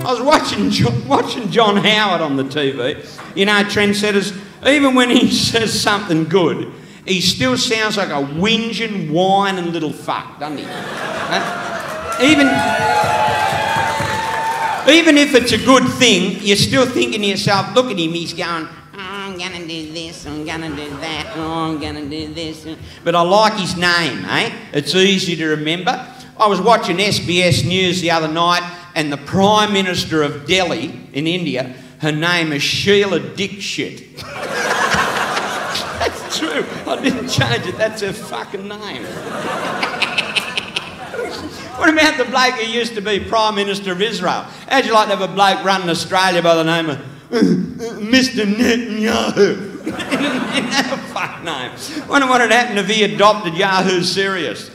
I was watching John, watching John Howard on the TV. You know, trendsetters. Even when he says something good, he still sounds like a whinging, whining little fuck, doesn't he? Even. Even if it's a good thing, you're still thinking to yourself, look at him, he's going, oh, I'm gonna do this, I'm gonna do that, oh, I'm gonna do this. But I like his name, eh? It's easy to remember. I was watching SBS News the other night, and the Prime Minister of Delhi in India, her name is Sheila Dikshit. That's true. I didn't change it. That's her fucking name. What about the bloke who used to be Prime Minister of Israel? How'd you like to have a bloke running Australia by the name of uh, Mr. Netanyahu? no fuck name. Wonder what had happened if he adopted Yahoo Serious.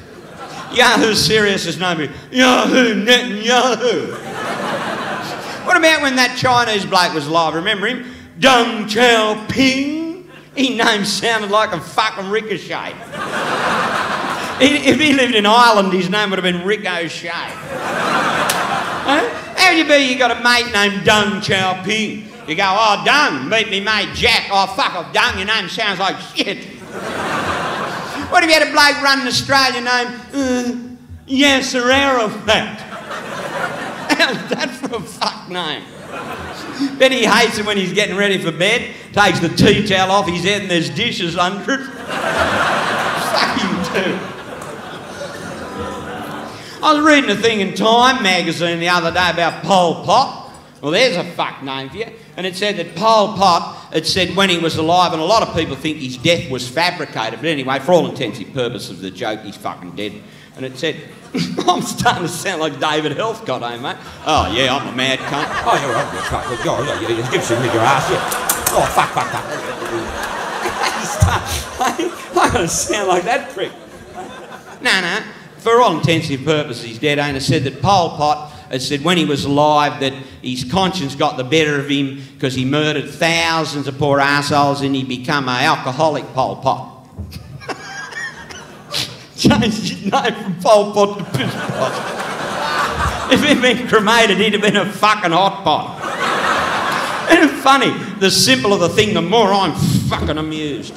Yahoo Serious is known as Yahoo Netanyahu. what about when that Chinese bloke was alive? Remember him? Deng Xiaoping? His name sounded like a fucking ricochet. If he lived in Ireland, his name would have been Rick O'Shea. huh? How'd you be? You got a mate named Deng Xiaoping. You go, oh, Dung, meet me mate Jack. Oh, fuck off, Dung, your name sounds like shit. What if you had a bloke running Australia named uh, Yasser Arafat? How's that for a fuck name? Bet he hates it when he's getting ready for bed, takes the tea towel off his head and there's dishes under it. fuck him too. I was reading a thing in Time magazine the other day about Pol Pot. Well, there's a fuck name for you. And it said that Pol Pot, it said when he was alive, and a lot of people think his death was fabricated, but anyway, for all intensive purposes of the joke, he's fucking dead. And it said, I'm starting to sound like David Helfgott, eh, mate? Oh, yeah, I'm a mad cunt. Oh, you're right, you're fuck. You're right, you're gibson with your ass, yeah. Oh, fuck, fuck, fuck. I'm going to sound like that prick. No, no. For all intensive purposes, he's dead, ain't it? said that Pol Pot had said when he was alive that his conscience got the better of him because he murdered thousands of poor assholes and he become an alcoholic Pol Pot. Changed his name from Pol Pot to Piss Pot. if he'd been cremated, he'd have been a fucking hot pot. Isn't it funny? The simpler the thing, the more I'm fucking amused.